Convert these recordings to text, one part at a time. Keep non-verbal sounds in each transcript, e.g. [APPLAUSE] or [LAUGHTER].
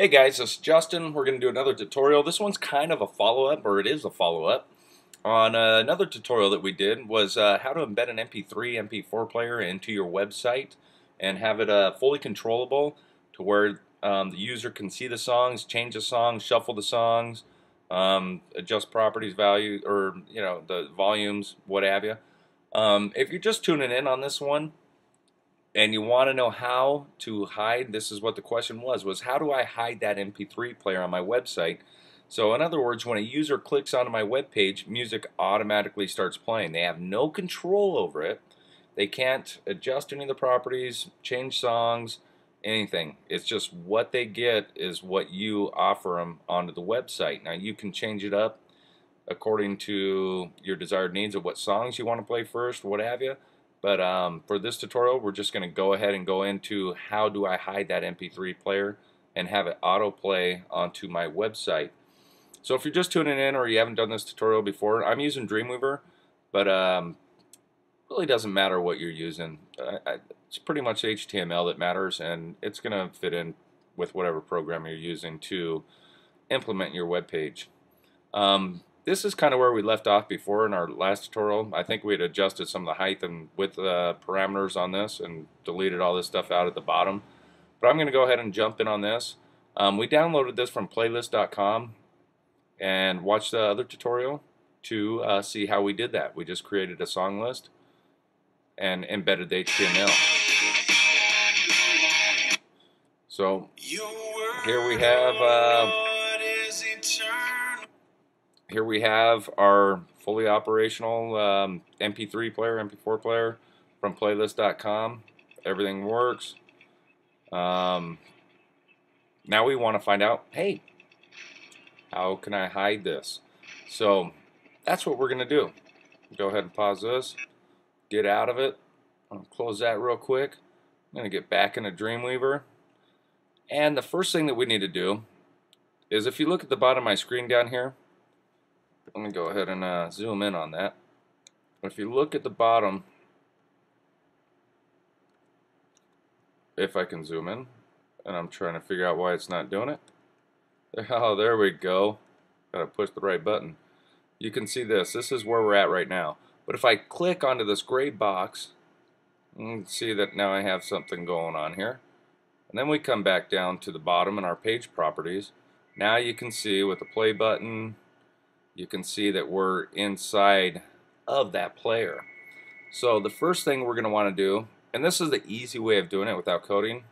Hey guys, this is Justin. We're going to do another tutorial. This one's kind of a follow-up, or it is a follow-up, on uh, another tutorial that we did was uh, how to embed an MP3, MP4 player into your website and have it uh, fully controllable to where um, the user can see the songs, change the songs, shuffle the songs, um, adjust properties value, or you know the volumes, what have you. Um, if you're just tuning in on this one, and you want to know how to hide, this is what the question was, was how do I hide that MP3 player on my website? So in other words, when a user clicks onto my web page, music automatically starts playing. They have no control over it. They can't adjust any of the properties, change songs, anything. It's just what they get is what you offer them onto the website. Now you can change it up according to your desired needs of what songs you want to play first, what have you. But um, for this tutorial, we're just going to go ahead and go into how do I hide that MP3 player and have it autoplay onto my website. So if you're just tuning in or you haven't done this tutorial before, I'm using Dreamweaver, but um, really doesn't matter what you're using. I, it's pretty much HTML that matters, and it's going to fit in with whatever program you're using to implement your web page. Um, this is kind of where we left off before in our last tutorial. I think we had adjusted some of the height and width uh, parameters on this and deleted all this stuff out at the bottom. But I'm going to go ahead and jump in on this. Um, we downloaded this from playlist.com and watched the other tutorial to uh, see how we did that. We just created a song list and embedded the HTML. So here we have uh, here we have our fully operational um, MP3 player, MP4 player from playlist.com. Everything works. Um, now we want to find out, hey, how can I hide this? So that's what we're going to do. Go ahead and pause this. Get out of it. Close that real quick. I'm going to get back into Dreamweaver. And the first thing that we need to do is if you look at the bottom of my screen down here, let me go ahead and uh, zoom in on that. If you look at the bottom, if I can zoom in, and I'm trying to figure out why it's not doing it. [LAUGHS] Oh, there we go. Gotta push the right button. You can see this. This is where we're at right now. But if I click onto this gray box, you can see that now I have something going on here. And then we come back down to the bottom in our page properties. Now you can see with the play button, you can see that we're inside of that player. So the first thing we're going to want to do, and this is the easy way of doing it without coding,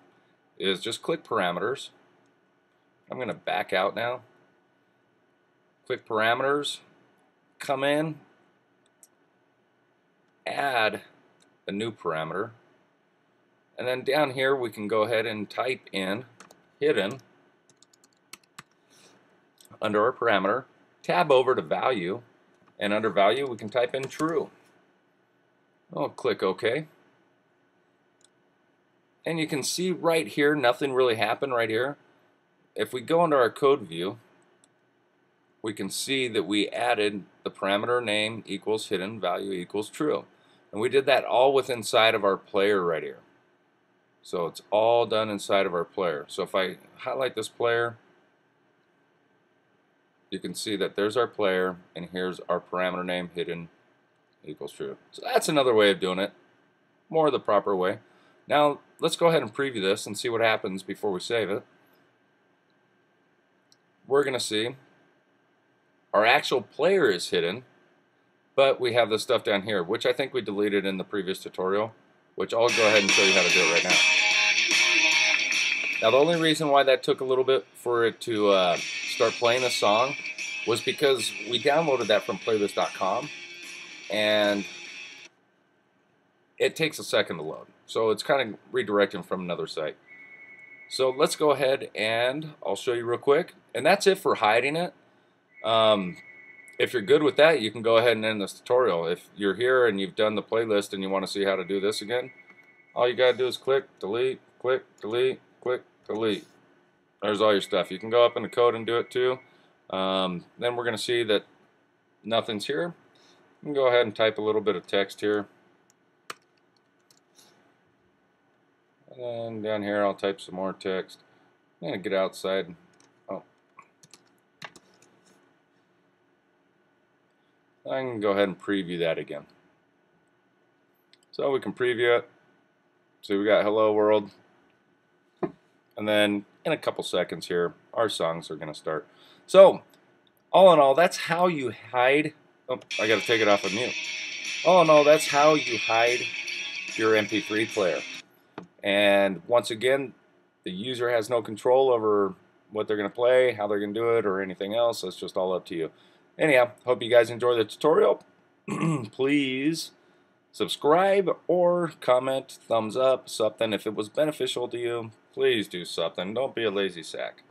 is just click parameters. I'm going to back out now. Click parameters, come in, add a new parameter, and then down here we can go ahead and type in hidden under our parameter tab over to value, and under value we can type in true. I'll click OK. And you can see right here, nothing really happened right here. If we go into our code view, we can see that we added the parameter name equals hidden value equals true. And we did that all within inside of our player right here. So it's all done inside of our player. So if I highlight this player, you can see that there's our player and here's our parameter name hidden equals true. So that's another way of doing it, more the proper way. Now let's go ahead and preview this and see what happens before we save it. We're going to see our actual player is hidden, but we have this stuff down here, which I think we deleted in the previous tutorial, which I'll go ahead and show you how to do it right now. Now the only reason why that took a little bit for it to uh, start playing a song was because we downloaded that from playlist.com and it takes a second to load. So it's kind of redirecting from another site. So let's go ahead and I'll show you real quick. And that's it for hiding it. Um, if you're good with that, you can go ahead and end this tutorial. If you're here and you've done the playlist and you want to see how to do this again, all you got to do is click, delete, click, delete, click, delete there's all your stuff. You can go up in the code and do it too. Um, then we're going to see that nothing's here. You can go ahead and type a little bit of text here. And down here I'll type some more text. I'm gonna get outside. Oh. I can go ahead and preview that again. So we can preview it. So we got hello world. And then in a couple seconds here, our songs are gonna start. So all in all, that's how you hide. Oh, I gotta take it off of mute. All in all, that's how you hide your MP3 player. And once again, the user has no control over what they're going to play, how they're going to do it, or anything else. That's just all up to you. Anyhow, hope you guys enjoy the tutorial. [CLEARS THROAT] Please subscribe or comment, thumbs up, something. If it was beneficial to you, please do something. Don't be a lazy sack.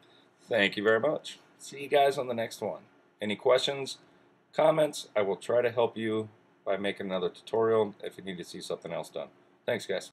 Thank you very much. See you guys on the next one. Any questions, comments, I will try to help you by making another tutorial if you need to see something else done. Thanks, guys.